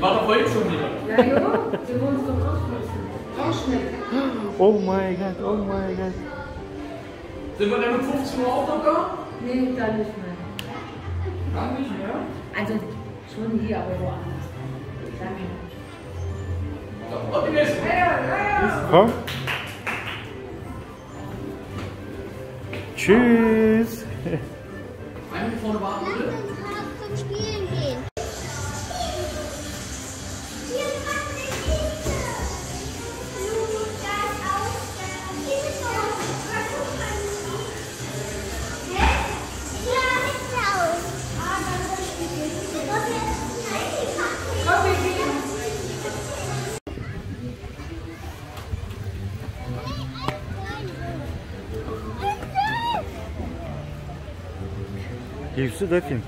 war doch vorhin schon wieder. Ja, ja, wir wollen es doch rausschmeißen. Rausschmecken. Oh mein Gott, oh mein Gott. Sind wir dann um 15 Uhr auch noch da? Nee, dann nicht mehr. Gar nicht mehr. Also schon hier, aber woanders. Danke. Die. Komm. Tschüss. Einmal vorne warten, bitte. Gibst du dökün.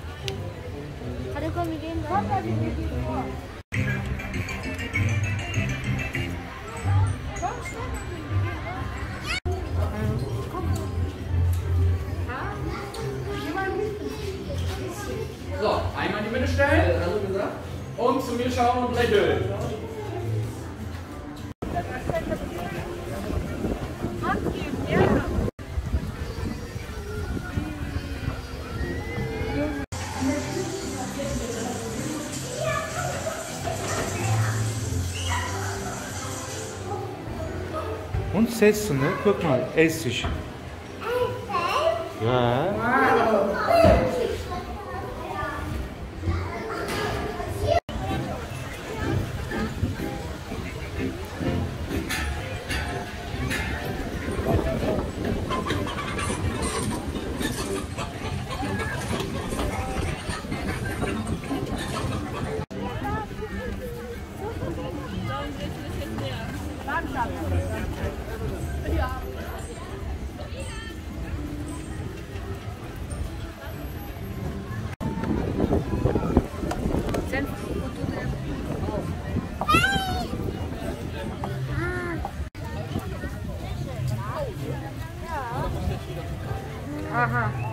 Hadi komm, wir gehen rein. So, einmal in die Mitte stellen. Und zu mir schauen und lächeln. Und seçsin ne? Guck mal, Essig. Ja. 真好，我都在。啊哈。